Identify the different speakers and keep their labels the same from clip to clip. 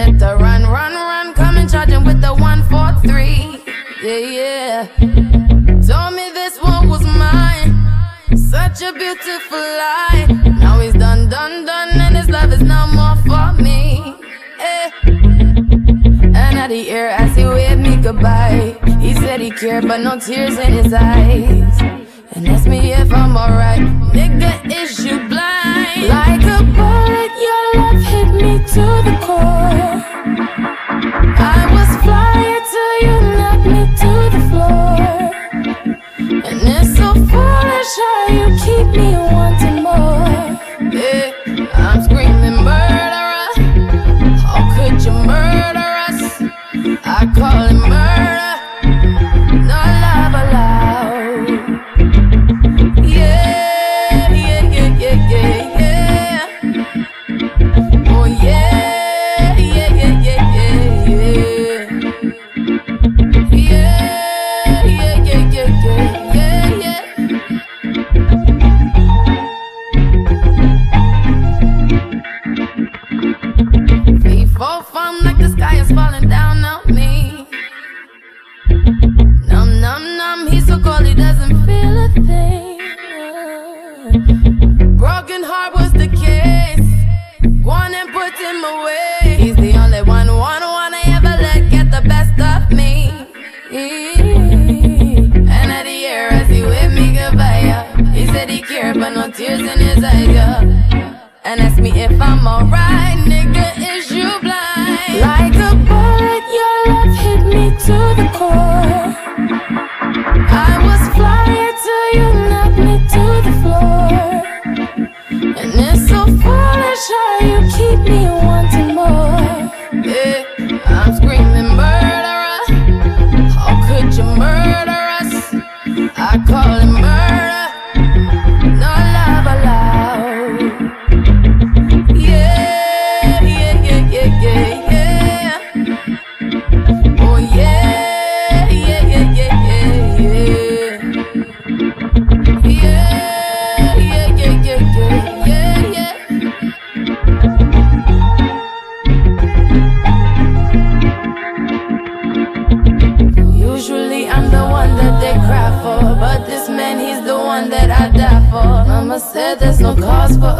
Speaker 1: Let the run, run, run, coming charging with the 143. Yeah, yeah. Told me this one was mine. Such a beautiful lie. Now he's done, done, done, and his love is no more for me. Eh. And out the air as he waved me goodbye. He said he cared, but no tears in his eyes. And asked me if I'm alright. Nigga, is you blind? I'm screaming, away. I call him Mama said there's no cause for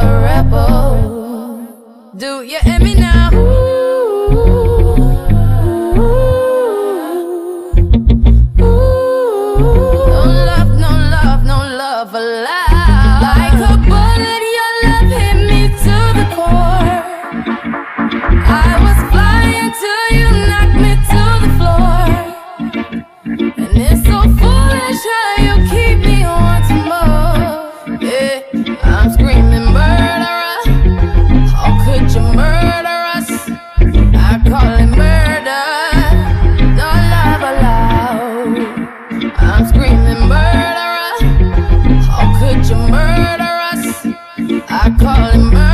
Speaker 1: murderous. I call him murderous.